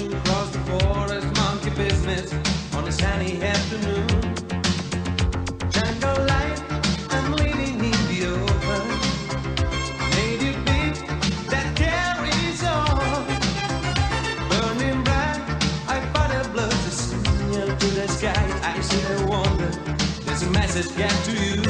rushing across the forest, monkey business on a sunny afternoon. Jungle light, I'm living in the open. Native beat that carries on. Burning bright, I find a blood to signal to the sky. I still wonder, there's a message get to you.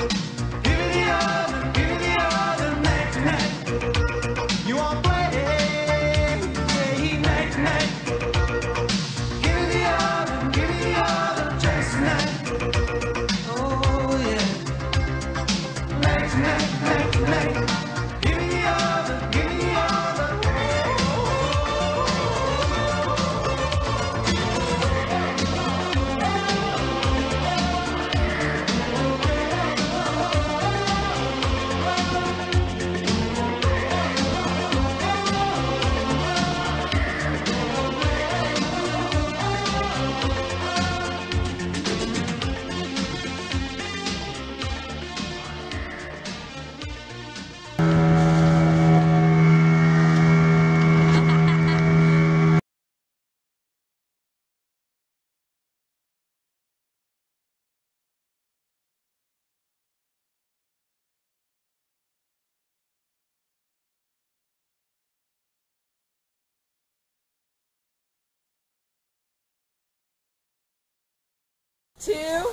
two,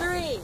three.